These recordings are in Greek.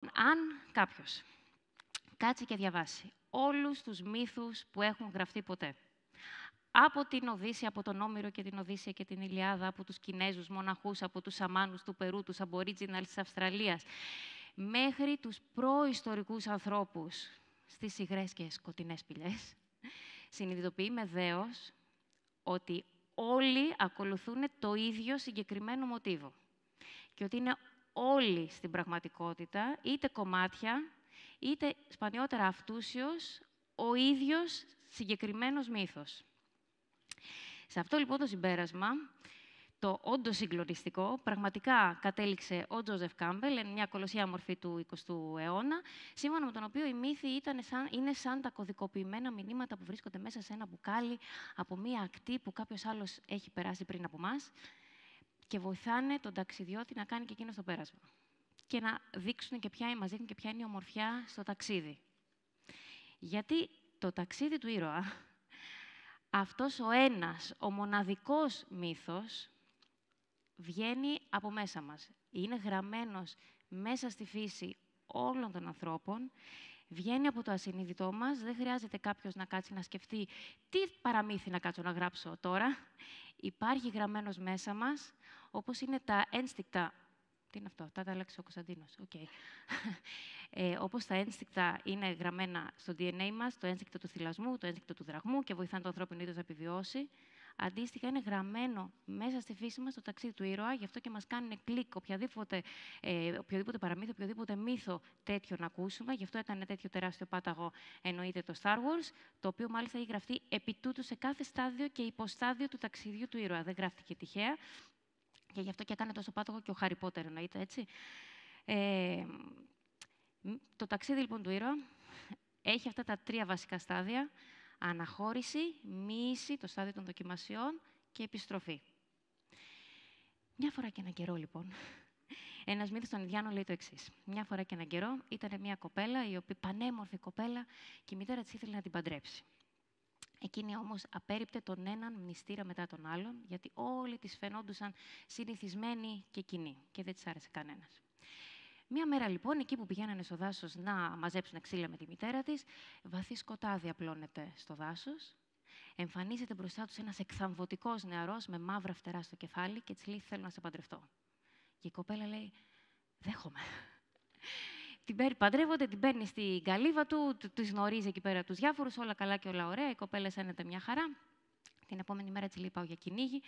αν κάποιος κάτσει και διαβάσει όλους τους μύθους που έχουν γραφτεί ποτέ, από την Οδύσσια, από τον Όμηρο και την Οδύσσια και την Ηλιάδα, από τους Κινέζους μοναχούς, από τους Σαμάνους του Περού, τους Αμπορίτζιναλς της Αυστραλίας, μέχρι τους προϊστορικούς ανθρώπους στις υγρές και σκοτεινές πηγές, συνειδητοποιεί με δέος ότι όλοι ακολουθούν το ίδιο συγκεκριμένο μοτίβο και ότι είναι όλοι στην πραγματικότητα, είτε κομμάτια, είτε σπανιότερα αυτούσιος, ο ίδιος συγκεκριμένος μύθος. Σε αυτό λοιπόν το συμπέρασμα, το όντως συγκλονιστικό, πραγματικά κατέληξε ο Τζόζεφ Κάμπελ, μια κολοσσία μορφή του 20ου αιώνα, σύμφωνα με τον οποίο οι μύθοι ήταν σαν, είναι σαν τα κωδικοποιημένα μηνύματα που βρίσκονται μέσα σε ένα μπουκάλι από μια ακτή που κάποιος άλλος έχει περάσει πριν από εμάς και βοηθάνε τον ταξιδιώτη να κάνει και εκείνος το πέρασμα. Και να δείξουν και ποια, μας δείχνουν και ποια είναι η ομορφιά στο ταξίδι. Γιατί το ταξίδι του ήρωα, αυτός ο ένας, ο μοναδικός μύθος, βγαίνει από μέσα μας. Είναι γραμμένος μέσα στη φύση όλων των ανθρώπων, βγαίνει από το ασυνείδητό μας, δεν χρειάζεται κάποιος να κάτσει να σκεφτεί τι παραμύθι να κάτσω να γράψω τώρα. Υπάρχει γραμμένος μέσα μας, όπως είναι τα ένστικτα... Τι είναι αυτό, τα άλλαξε ο Κωνσταντίνος. Okay. ε, όπως τα ένστικτα είναι γραμμένα στο DNA μας, το ένστικτο του θυλασμού, το ένστικτο του δραγμού και βοηθάνε το ανθρώπινο είδος να επιβιώσει. Αντίστοιχα, είναι γραμμένο μέσα στη φύση μας το ταξίδι του ήρωα, γι' αυτό και μας κάνουν κλικ οποιαδήποτε, ε, οποιοδήποτε παραμύθι, οποιοδήποτε μύθο τέτοιο να ακούσουμε. Γι' αυτό έκανε τέτοιο τεράστιο πάταγο, εννοείται το Star Wars, το οποίο μάλιστα έχει γραφτεί επί τούτου σε κάθε στάδιο και υποστάδιο του ταξιδιού του ήρωα. Δεν γράφτηκε τυχαία. Και γι' αυτό και έκανε τόσο πάταγο και ο Χάρι Πότερ, εννοείται έτσι. Ε, το ταξίδι λοιπόν του ήρωα έχει αυτά τα τρία βασικά στάδια αναχώρηση, μίση, το στάδιο των δοκιμασιών και επιστροφή. Μια φορά και έναν καιρό, λοιπόν, ένας μύθος των Ινδιάνων λέει το εξής. Μια φορά και έναν καιρό ήταν μια κοπέλα, η οποία πανέμορφη κοπέλα, και η μητέρα της ήθελε να την παντρέψει. Εκείνη όμως απέρριπτε τον έναν μνηστήρα μετά τον άλλον, γιατί όλοι της φαινόντουσαν συνηθισμένοι και κοινοί και δεν της άρεσε κανένας. Μία μέρα λοιπόν, εκεί που πηγαίνανε στο δάσος να μαζέψουν ξύλα με τη μητέρα της, βαθύ σκοτάδι απλώνεται στο δάσος. Εμφανίζεται μπροστά τους ένας εκθαμβωτικός νεαρός με μαύρα φτερά στο κεφάλι και της λέει: Θέλω να σε παντρευτώ. Και η κοπέλα λέει: Δέχομαι. Την παίρνει, παντρεύονται, την παίρνει στην καλύβα του, τη γνωρίζει εκεί πέρα τους διάφορους, όλα καλά και όλα ωραία. Η κοπέλα αισθάνεται μια χαρά. Την επόμενη μέρα τη λέει: Πάω για κυνήγι.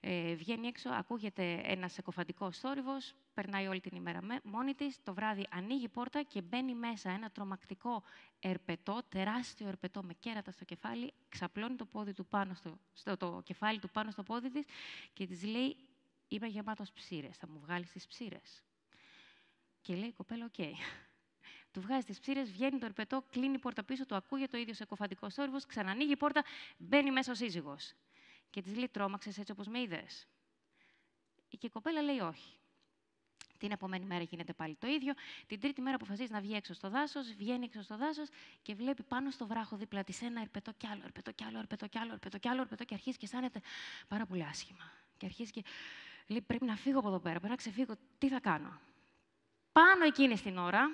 Ε, βγαίνει έξω, ακούγεται ένας εκοφαντικός θόρυβος, περνάει όλη την ημέρα μόνη της. Το βράδυ ανοίγει πόρτα και μπαίνει μέσα ένα τρομακτικό ερπετό, τεράστιο ερπετό με κέρατα στο κεφάλι, ξαπλώνει το, πόδι του πάνω στο, στο, το κεφάλι του πάνω στο πόδι της και της λέει: Είμαι γεμάτος ψείρες. Θα μου βγάλεις τις ψείρες. Και λέει η κοπέλα: OK. Okay. Του βγάζει τις ψείρες, βγαίνει το ερπετό, κλείνει η πόρτα πίσω του, ακούγεται ο ίδιος εκκωφαντικός θόρυβος, ξανανοίγει η πόρτα, μπαίνει μέσα ο σύζυγος. Και της λέει: Τρόμαξες έτσι όπως με είδες. Και η κοπέλα λέει: Όχι. Την επόμενη μέρα γίνεται πάλι το ίδιο. Την τρίτη μέρα αποφασίζει να βγει έξω στο δάσος, βγαίνει έξω στο δάσος και βλέπει πάνω στο βράχο δίπλα της ένα ερπετό κι άλλο, ερπετό κι άλλο, ερπετό κι άλλο, ερπετό κι άλλο, ερπετό και αρχίζει και αισθάνεται πάρα πολύ άσχημα. Και αρχίζει και λέει: Πρέπει να φύγω από εδώ πέρα, πρέπει να ξεφύγω. Τι θα κάνω. Πάνω εκείνη την ώρα,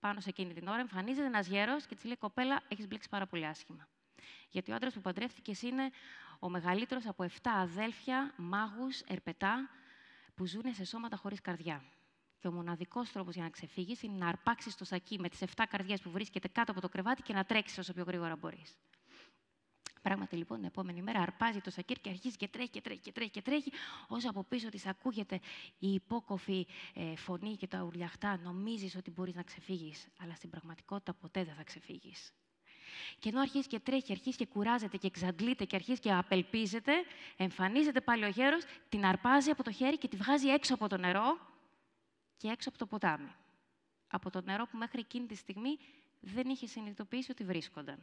πάνω σε εκείνη την ώρα, εμφανίζεται ένας γέρος και της λέει: Κοπέλα, έχεις μπλέξει πάρα πολύ άσχημα. Γιατί ο άντρας που παντρεύτηκες είναι ο μεγαλύτερος από 7 αδέλφια, μάγους, ερπετά, που ζουν σε σώματα χωρίς καρδιά. Και ο μοναδικός τρόπος για να ξεφύγεις είναι να αρπάξεις το σακί με τις 7 καρδιές που βρίσκεται κάτω από το κρεβάτι και να τρέξεις όσο πιο γρήγορα μπορείς. Πράγματι, λοιπόν, την επόμενη μέρα αρπάζει το σακίρ και αρχίζει και τρέχει και τρέχει και τρέχει και τρέχει, όσο από πίσω της ακούγεται η υπόκοφη ε, φωνή και τα ουρλιαχτά. Νομίζεις ότι μπορείς να ξεφύγεις, αλλά στην πραγματικότητα ποτέ δεν θα ξεφύγεις. Και ενώ αρχίζει και τρέχει, αρχίζει και κουράζεται και εξαντλείται και αρχίζει και απελπίζεται, εμφανίζεται πάλι ο γέρος, την αρπάζει από το χέρι και τη βγάζει έξω από το νερό και έξω από το ποτάμι. Από το νερό που μέχρι εκείνη τη στιγμή δεν είχε συνειδητοποιήσει ότι βρίσκονταν.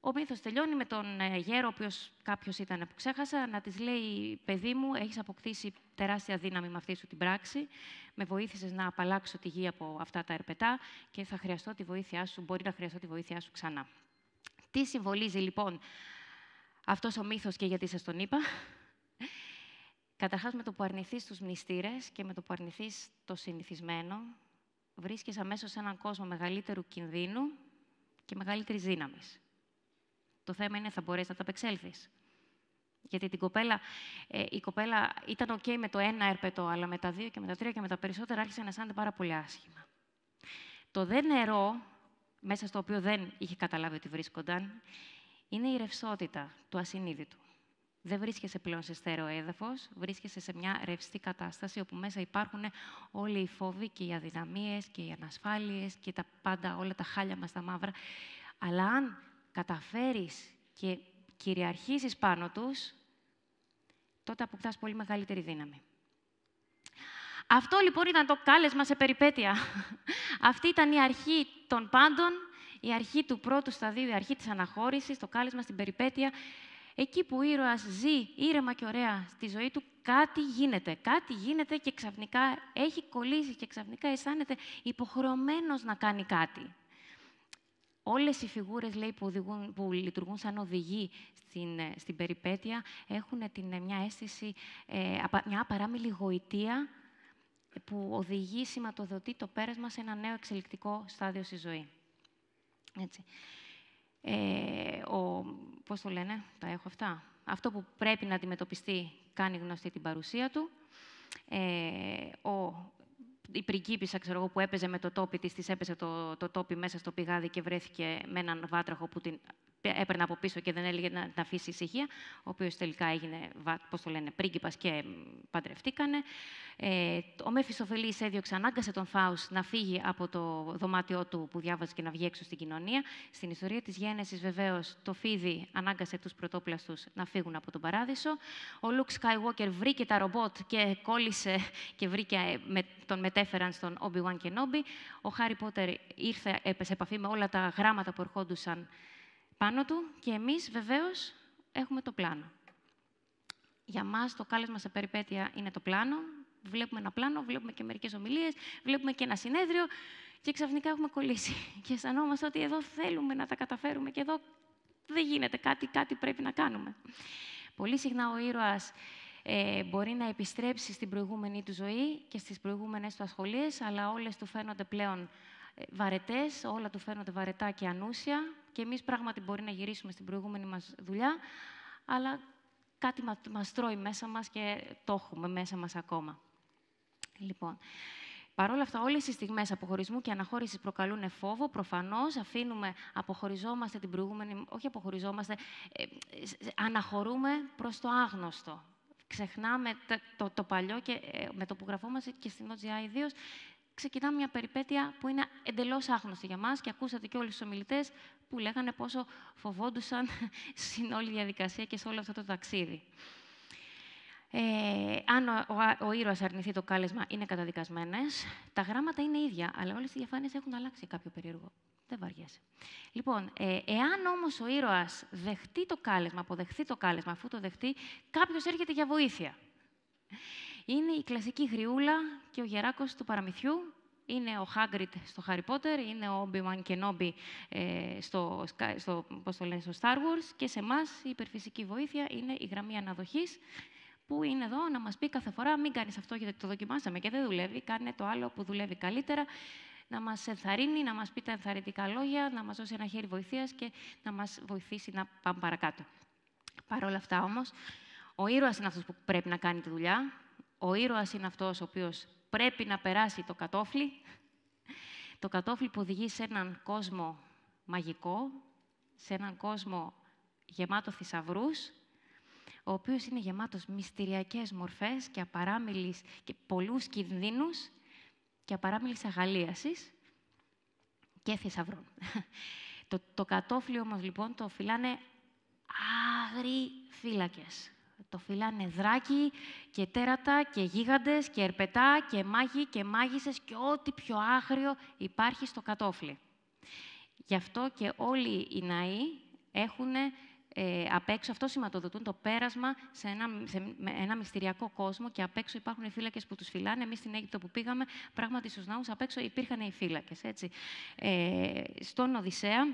Ο μύθο τελειώνει με τον ε, γέρο, ο οποίος κάποιος ήταν που ξέχασα, να της λέει: Παιδί μου, έχεις αποκτήσει τεράστια δύναμη με αυτή σου την πράξη. Με βοήθησες να απαλλάξω τη γη από αυτά τα ερπετά και θα χρειαστώ τη βοήθειά σου, μπορεί να χρειαστώ τη βοήθειά σου ξανά. Τι συμβολίζει λοιπόν αυτός ο μύθος και γιατί σας τον είπα; Καταρχάς, με το που αρνηθείς τους μνηστήρες και με το που αρνηθείς το συνηθισμένο, βρίσκεσαι αμέσως σε έναν κόσμο μεγαλύτερου κινδύνου και μεγαλύτερης δύναμης. Το θέμα είναι θα μπορέσει να τα απεξέλθεις. Γιατί την κοπέλα, ε, η κοπέλα ήταν ok με το ένα ερπετό, αλλά με τα δύο και με τα τρία και με τα περισσότερα άρχισε να αισθάνεται πάρα πολύ άσχημα. Το δε νερό, μέσα στο οποίο δεν είχε καταλάβει ότι βρίσκονταν, είναι η ρευσότητα του ασυνείδητου. Δεν βρίσκεσαι πλέον σε στέρεο έδαφος, βρίσκεσαι σε μια ρευστή κατάσταση όπου μέσα υπάρχουν όλοι οι φόβοι και οι αδυναμίες και οι ανασφάλειες και τα πάντα, όλα τα χάλια μας τα μαύρα. Αλλά αν καταφέρεις και κυριαρχήσεις πάνω τους, τότε αποκτάς πολύ μεγαλύτερη δύναμη. Αυτό λοιπόν ήταν το κάλεσμα σε περιπέτεια. Αυτή ήταν η αρχή των πάντων, η αρχή του πρώτου σταδίου, η αρχή της αναχώρησης, το κάλεσμα στην περιπέτεια. Εκεί που ο ήρωας ζει ήρεμα και ωραία στη ζωή του, κάτι γίνεται. Κάτι γίνεται και ξαφνικά έχει κολλήσει και ξαφνικά αισθάνεται υποχρεωμένος να κάνει κάτι. Όλες οι φιγούρες λέει, που, οδηγούν, που λειτουργούν σαν οδηγοί στην, ε, στην περιπέτεια έχουν την, ε, μια αίσθηση, ε, μια παράμιλη γοητεία που οδηγεί, σηματοδοτεί το πέρασμα σε ένα νέο εξελικτικό στάδιο στη ζωή. Έτσι. Ε, ο, πώς το λένε, τα έχω αυτά; Αυτό που πρέπει να αντιμετωπιστεί κάνει γνωστή την παρουσία του. Ε, ο η πριγκίπισσα, ξέρω εγώ, που έπαιζε με το τόπι της, της έπεσε το, το τόπι μέσα στο πηγάδι και βρέθηκε με έναν βάτραχο που την έπαιρνε από πίσω και δεν έλεγε να την αφήσει ησυχία, ο οποίος τελικά έγινε, πώς το λένε, πρίγκιπας και παντρευτήκανε. Ε, ο Μεφιστοφελής έδιωξε, ανάγκασε τον Φάους να φύγει από το δωμάτιό του που διάβαζε και να βγει έξω στην κοινωνία. Στην ιστορία της γέννησης, βεβαίως, το Φίδι ανάγκασε τους πρωτόπλαστους να φύγουν από τον παράδεισο. Ο Λουκ Σκάιουόκερ βρήκε τα ρομπότ και κόλλησε και βρήκε, ε, με, τον μετέφεραν στον Obi-Wan Kenobi. Ο Χάρι Πότερ ήρθε, έπεσε επαφή με όλα τα γράμματα που ερχόντουσαν πάνω του και εμείς βεβαίως έχουμε το πλάνο. Για μας το κάλεσμα σε περιπέτεια είναι το πλάνο. Βλέπουμε ένα πλάνο, βλέπουμε και μερικές ομιλίες, βλέπουμε και ένα συνέδριο και ξαφνικά έχουμε κολλήσει. Και αισθανόμαστε ότι εδώ θέλουμε να τα καταφέρουμε και εδώ δεν γίνεται κάτι, κάτι πρέπει να κάνουμε. Πολύ συχνά ο ήρωας ε, μπορεί να επιστρέψει στην προηγούμενη του ζωή και στις προηγούμενες του ασχολίες, αλλά όλες του φαίνονται πλέον ε, βαρετές, όλα του φαίνονται βαρετά και ανούσια και εμείς πράγματι μπορεί να γυρίσουμε στην προηγούμενη μας δουλειά, αλλά κάτι μας τρώει μέσα μας και το έχουμε μέσα μας ακόμα. Λοιπόν, Παρ' όλα αυτά, όλες οι στιγμές αποχωρισμού και αναχώρησης προκαλούν φόβο. Προφανώς, αφήνουμε, αποχωριζόμαστε την προηγούμενη, όχι αποχωριζόμαστε, ε, αναχωρούμε προς το άγνωστο. Ξεχνάμε το, το, παλιό και ε, με το που γραφόμαστε και στην OGI ιδίως, ξεκινάμε μια περιπέτεια που είναι εντελώς άγνωστη για μας και ακούσατε και όλοι τους ομιλητές που λέγανε πόσο φοβόντουσαν στην όλη διαδικασία και σε όλο αυτό το ταξίδι. Ε, αν ο, ο, ο ήρωας αρνηθεί το κάλεσμα, είναι καταδικασμένες. Τα γράμματα είναι ίδια, αλλά όλες οι διαφάνειες έχουν αλλάξει κάποιο περίεργο. Δεν βαριέσαι. Λοιπόν, ε, εάν όμως ο ήρωας δεχτεί το κάλεσμα, αποδεχθεί το κάλεσμα, αφού το δεχτεί, κάποιος έρχεται για βοήθεια. Είναι η κλασική γριούλα και ο γεράκος του παραμυθιού. Είναι ο Χάγκριτ στο Harry Potter, είναι ο Obi-Wan Kenobi ε, στο, στο, πώς το λένε, στο Star Wars και σε εμάς η υπερφυσική βοήθεια είναι η γραμμή αναδοχής που είναι εδώ να μας πει κάθε φορά μην κάνεις αυτό γιατί το δοκιμάσαμε και δεν δουλεύει, κάνε το άλλο που δουλεύει καλύτερα, να μας ενθαρρύνει, να μας πει τα ενθαρρυντικά λόγια, να μας δώσει ένα χέρι βοηθείας και να μας βοηθήσει να πάμε παρακάτω. Παρ' όλα αυτά όμως, ο ήρωας είναι αυτός που πρέπει να κάνει τη δουλειά, ο ήρωας είναι αυτός ο οποίος πρέπει να περάσει το κατόφλι, το κατόφλι που οδηγεί σε έναν κόσμο μαγικό, σε έναν κόσμο γεμάτο θησαυρούς, ο οποίος είναι γεμάτος μυστηριακές μορφές και απαράμιλης και πολλούς κινδύνους και απαράμιλης αγαλίασης και θησαυρών. το, το κατόφλι όμως λοιπόν το φυλάνε άγριοι φύλακες το φυλάνε δράκοι και τέρατα και γίγαντες και ερπετά και μάγοι και μάγισσες και ό,τι πιο άγριο υπάρχει στο κατόφλι. Γι' αυτό και όλοι οι ναοί έχουν ε, απ' έξω, αυτό σηματοδοτούν το πέρασμα σε ένα, σε ένα μυστηριακό κόσμο και απ' έξω υπάρχουν οι φύλακες που τους φυλάνε. Εμείς στην Αίγυπτο που πήγαμε, πράγματι στους ναούς απ' έξω υπήρχαν οι φύλακες. Έτσι. Ε, στον Οδυσσέα,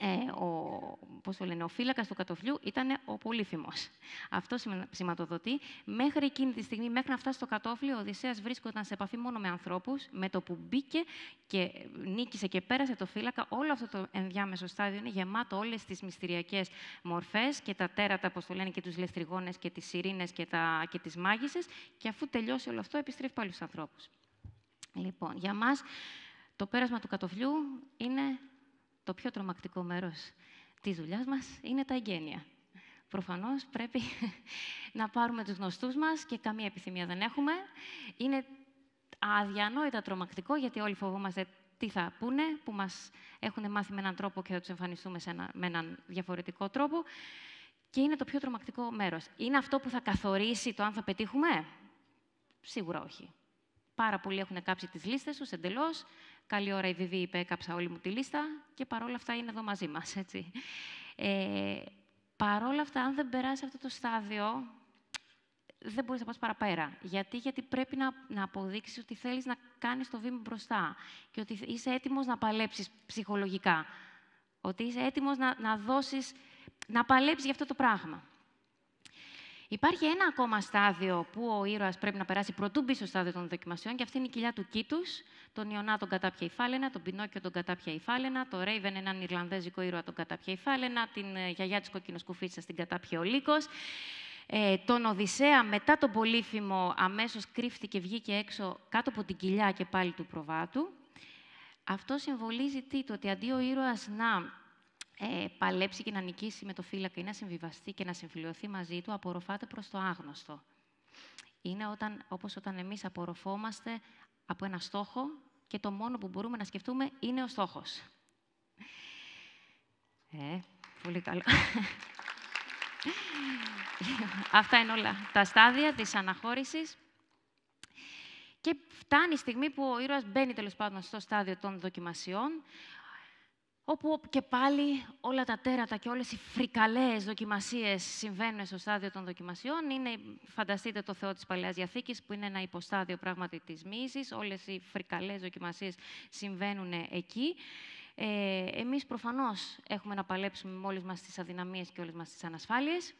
ε, ο, πώς το λένε, ο φύλακας του κατοφλιού ήταν ο Πολύφημος. Αυτό σηματοδοτεί. Μέχρι εκείνη τη στιγμή, μέχρι να φτάσει στο κατόφλι, ο Οδυσσέας βρίσκονταν σε επαφή μόνο με ανθρώπους. Με το που μπήκε και νίκησε και πέρασε το φύλακα, όλο αυτό το ενδιάμεσο στάδιο είναι γεμάτο όλες τις μυστηριακές μορφές και τα τέρατα, όπως το λένε, και τους λεστριγόνες και τις σιρήνες και, τα, και τις μάγισσες. Και αφού τελειώσει όλο αυτό, επιστρέφει πάλι στους ανθρώπους. Λοιπόν, για μας το πέρασμα του κατοφλιού είναι το πιο τρομακτικό μέρος της δουλειάς μας είναι τα εγγένεια. Προφανώς πρέπει να πάρουμε τους γνωστούς μας και καμία επιθυμία δεν έχουμε. Είναι αδιανόητα τρομακτικό, γιατί όλοι φοβόμαστε τι θα πούνε, που μας έχουν μάθει με έναν τρόπο και θα τους εμφανιστούμε σε ένα, με έναν διαφορετικό τρόπο. Και είναι το πιο τρομακτικό μέρος. Είναι αυτό που θα καθορίσει το αν θα πετύχουμε; Σίγουρα όχι. Πάρα πολλοί έχουν κάψει τις λίστες τους εντελώς. Καλή ώρα η Βιβί είπε, έκαψα όλη μου τη λίστα και παρόλα αυτά είναι εδώ μαζί μας, έτσι. Ε, παρόλα αυτά, αν δεν περάσει αυτό το στάδιο, δεν μπορείς να πας παραπέρα. Γιατί, γιατί πρέπει να, να αποδείξεις ότι θέλεις να κάνεις το βήμα μπροστά και ότι είσαι έτοιμος να παλέψεις ψυχολογικά. Ότι είσαι έτοιμος να, να δώσεις, να παλέψεις για αυτό το πράγμα. Υπάρχει ένα ακόμα στάδιο που ο ήρωας πρέπει να περάσει πρωτού μπει στο στάδιο των δοκιμασιών και αυτή είναι η κοιλιά του Κίτους. Τον Ιωνά τον κατάπια η Φάλαινα, τον Πινόκιο τον κατάπια η Φάλαινα, το Ρέιβεν έναν Ιρλανδέζικο ήρωα τον κατάπια η Φάλαινα, την ε, γιαγιά της κοκκινοσκουφίτσας την κατάπια ο Λύκος. Ε, τον Οδυσσέα μετά τον Πολύφημο αμέσως κρύφτηκε, βγήκε έξω κάτω από την κοιλιά και πάλι του προβάτου. Αυτό συμβολίζει τι, το ότι αντί ο ήρωας να ε, παλέψει και να νικήσει με το φύλακα ή να συμβιβαστεί και να συμφιλειωθεί μαζί του, απορροφάται προς το άγνωστο. Είναι όταν, όπως όταν εμείς απορροφόμαστε από ένα στόχο και το μόνο που μπορούμε να σκεφτούμε είναι ο στόχος. Ε, πολύ καλό. Αυτά είναι όλα τα στάδια της αναχώρησης. Και φτάνει η στιγμή που ο ήρωας μπαίνει τέλος πάντων στο στάδιο των δοκιμασιών, όπου και πάλι όλα τα τέρατα και όλες οι φρικαλές δοκιμασίες συμβαίνουν στο στάδιο των δοκιμασιών. Είναι, φανταστείτε το Θεό της Παλαιάς Διαθήκης, που είναι ένα υποστάδιο πράγματι της μύσης. Όλες οι φρικαλές δοκιμασίες συμβαίνουν εκεί. Ε, εμείς προφανώς έχουμε να παλέψουμε με όλες μας τις αδυναμίες και όλες μας τις ανασφάλειες.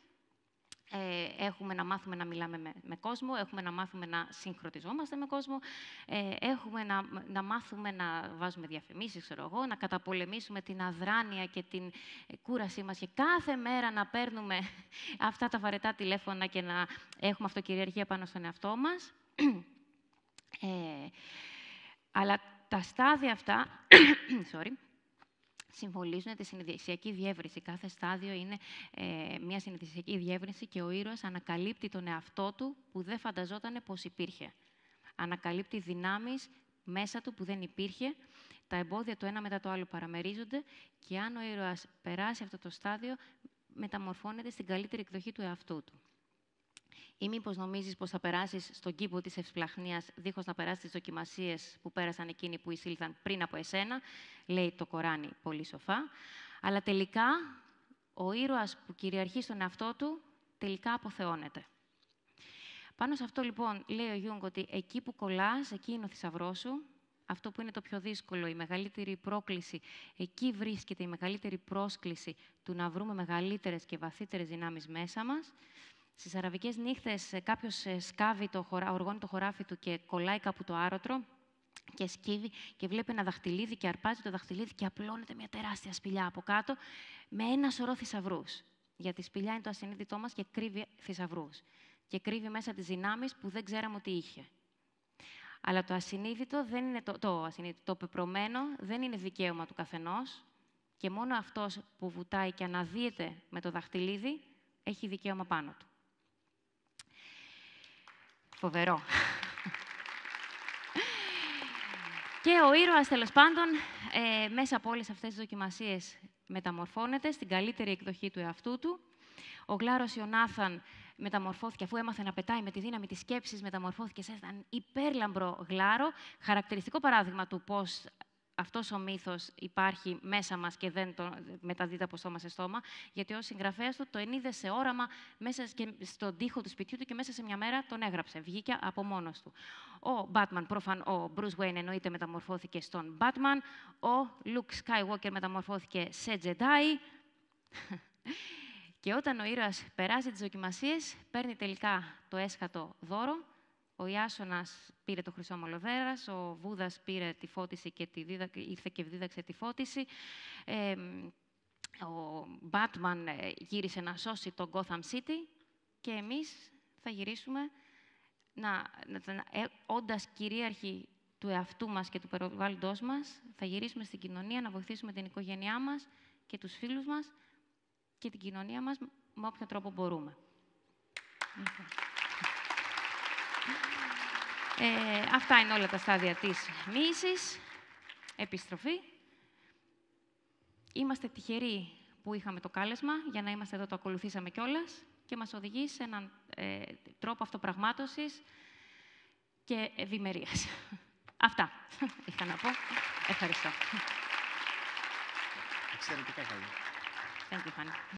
Ε, έχουμε να μάθουμε να μιλάμε με, κόσμο, έχουμε να μάθουμε να συγχρονιζόμαστε με κόσμο, ε, έχουμε να, να μάθουμε να βάζουμε διαφημίσεις, ξέρω εγώ, να καταπολεμήσουμε την αδράνεια και την κούρασή μας και κάθε μέρα να παίρνουμε αυτά τα βαρετά τηλέφωνα και να έχουμε αυτοκυριαρχία πάνω στον εαυτό μας. Ε, αλλά τα στάδια αυτά, sorry, συμβολίζουν τη συνειδησιακή διεύρυνση. Κάθε στάδιο είναι ε, μια συνειδησιακή διεύρυνση και ο ήρωας ανακαλύπτει τον εαυτό του που δεν φανταζόταν πως υπήρχε. Ανακαλύπτει δυνάμεις μέσα του που δεν υπήρχε, τα εμπόδια το ένα μετά το άλλο παραμερίζονται και αν ο ήρωας περάσει αυτό το στάδιο, μεταμορφώνεται στην καλύτερη εκδοχή του εαυτού του. Ή μήπως νομίζεις πως θα περάσεις στον κήπο της ευσπλαχνίας, δίχως να περάσεις τις δοκιμασίες που πέρασαν εκείνοι που εισήλθαν πριν από εσένα, λέει το Κοράνι πολύ σοφά. Αλλά τελικά ο ήρωας που κυριαρχεί στον εαυτό του, τελικά αποθεώνεται. Πάνω σε αυτό λοιπόν λέει ο Γιουνγκ ότι εκεί που κολλάς, εκεί είναι ο θησαυρός σου. Αυτό που είναι το πιο δύσκολο, η μεγαλύτερη πρόκληση, εκεί βρίσκεται η μεγαλύτερη πρόσκληση του να βρούμε μεγαλύτερες και βαθύτερες δυνάμεις μέσα μας. Στις αραβικές νύχτες ε, κάποιος ε, σκάβει το χωρα... οργώνει το χωράφι του και κολλάει κάπου το άροτρο και σκύβει και βλέπει ένα δαχτυλίδι και αρπάζει το δαχτυλίδι και απλώνεται μια τεράστια σπηλιά από κάτω με ένα σωρό θησαυρούς. Γιατί η σπηλιά είναι το ασυνείδητό μας και κρύβει θησαυρούς. Και κρύβει μέσα τις δυνάμεις που δεν ξέραμε ότι είχε. Αλλά το ασυνείδητο, δεν είναι το, το, ασυνείδητο, το πεπρωμένο δεν είναι δικαίωμα του καθενός και μόνο αυτός που βουτάει και αναδύεται με το δαχτυλίδι έχει δικαίωμα πάνω του. Φοβερό. και ο ήρωας, τέλος πάντων, ε, μέσα από όλες αυτές τις δοκιμασίες μεταμορφώνεται στην καλύτερη εκδοχή του εαυτού του. Ο Γλάρος Ιωνάθαν μεταμορφώθηκε, αφού έμαθε να πετάει με τη δύναμη της σκέψης, μεταμορφώθηκε σε έναν υπέρλαμπρο γλάρο, χαρακτηριστικό παράδειγμα του πώς αυτός ο μύθος υπάρχει μέσα μας και δεν το μεταδίδεται από στόμα σε στόμα, γιατί ο συγγραφέας του το ενείδε σε όραμα μέσα και στον τοίχο του σπιτιού του και μέσα σε μια μέρα τον έγραψε. Βγήκε από μόνος του. Ο Batman, προφαν, ο Bruce Wayne εννοείται μεταμορφώθηκε στον Batman, ο Luke Skywalker μεταμορφώθηκε σε Jedi, και όταν ο ήρωας περάσει τις δοκιμασίες, παίρνει τελικά το έσχατο δώρο. Ο Ιάσονας πήρε το χρυσό μολοδέρας, ο Βούδας πήρε τη φώτιση και τη δίδα... ήρθε και δίδαξε τη φώτιση. Ε, ο Μπάτμαν γύρισε να σώσει το Gotham City και εμείς θα γυρίσουμε να, να, ε, όντας κυρίαρχοι του εαυτού μας και του περιβάλλοντός μας, θα γυρίσουμε στην κοινωνία να βοηθήσουμε την οικογένειά μας και τους φίλους μας και την κοινωνία μας με όποιο τρόπο μπορούμε. Ε, αυτά είναι όλα τα στάδια της μοίησης. Επιστροφή. Είμαστε τυχεροί που είχαμε το κάλεσμα, για να είμαστε εδώ το ακολουθήσαμε κιόλας και μας οδηγεί σε έναν ε, τρόπο αυτοπραγμάτωσης και ευημερίας. Αυτά είχα να πω. Ευχαριστώ. Εξαιρετικά καλή. Thank you, honey.